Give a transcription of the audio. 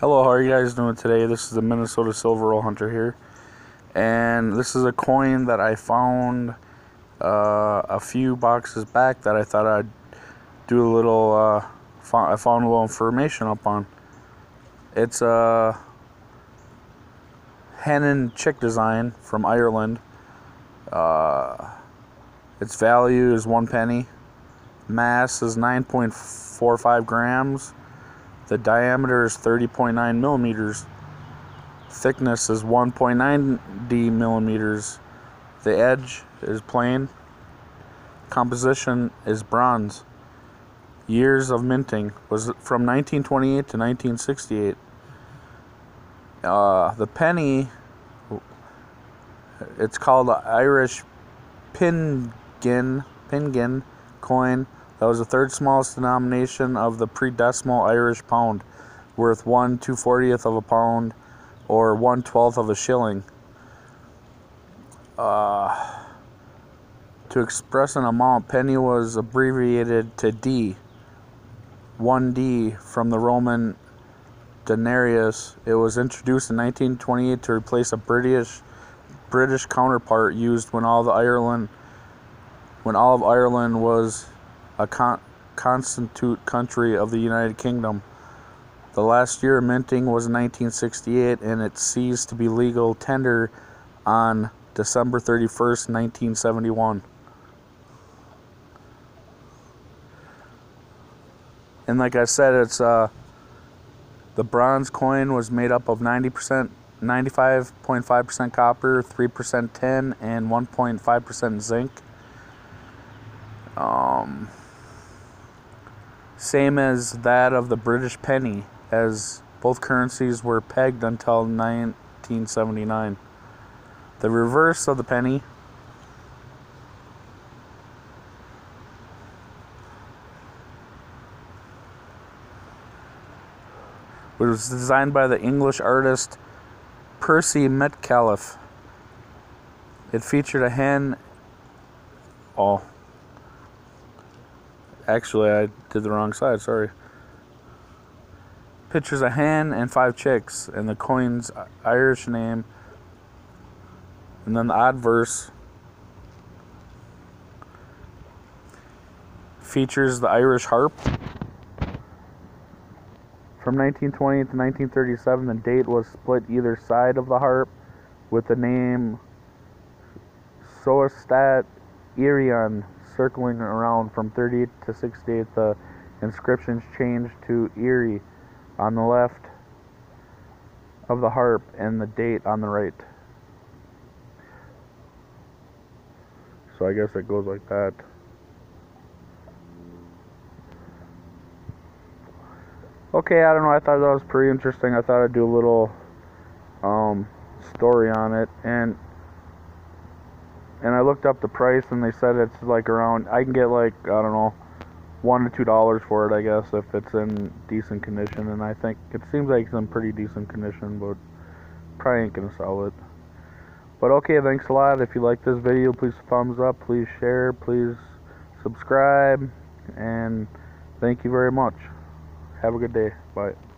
Hello, how are you guys doing today? This is the Minnesota Silver Roll Hunter here. And this is a coin that I found uh, a few boxes back that I thought I'd do a little, uh, I found a little information up on. It's a hen and chick design from Ireland. Uh, its value is one penny. Mass is 9.45 grams the diameter is 30.9 millimeters. Thickness is 1.9D millimeters. The edge is plain. Composition is bronze. Years of minting was from 1928 to 1968. Uh, the penny, it's called the Irish Pingin, Pingin coin that was the third smallest denomination of the pre-decimal Irish pound, worth 1 240th of a pound or 1 12th of a shilling. Uh, to express an amount, penny was abbreviated to D. 1D from the Roman denarius. It was introduced in 1928 to replace a British British counterpart used when all Ireland when all of Ireland was a con- constitute country of the United Kingdom. The last year of minting was 1968 and it ceased to be legal tender on December 31st, 1971. And like I said, it's uh, the bronze coin was made up of 90%, 95.5% copper, 3% tin, and 1.5% zinc. Um, same as that of the British penny, as both currencies were pegged until 1979. The reverse of the penny was designed by the English artist Percy Metcalfe. It featured a hen. Oh, Actually, I did the wrong side, sorry. Pictures a hen and five chicks, and the coin's Irish name. And then the adverse features the Irish harp. From 1920 to 1937, the date was split either side of the harp with the name Saorstát Éireann circling around from 38 to 68. The inscriptions changed to Éire on the left of the harp and the date on the right. So I guess it goes like that. Okay, I don't know. I thought that was pretty interesting. I thought I'd do a little um, story on it. And and I looked up the price and they said it's like around I can get like I don't know one to two dollars for it I guess if it's in decent condition. And I think it seems like it's in pretty decent condition but probably ain't gonna sell it. But okay thanks a lot. If you like this video please thumbs up please share please subscribe and thank you very much. Have a good day. Bye